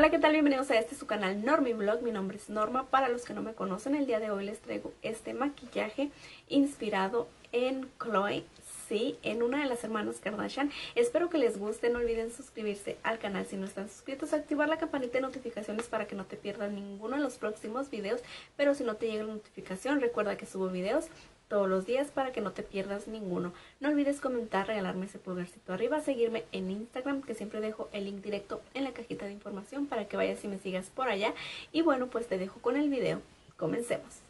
Hola, ¿qué tal? Bienvenidos a este su canal Normi Vlog. Mi nombre es Norma. Para los que no me conocen, el día de hoy les traigo este maquillaje inspirado en Chloe sí, en una de las hermanas Kardashian. Espero que les guste, no olviden suscribirse al canal si no están suscritos, activar la campanita de notificaciones para que no te pierdas ninguno de los próximos videos, pero si no te llega la notificación, recuerda que subo videos todos los días para que no te pierdas ninguno. No olvides comentar, regalarme ese pulgarcito arriba, seguirme en Instagram que siempre dejo el link directo en la cajita de información para que vayas y me sigas por allá. Y bueno, pues te dejo con el video. Comencemos.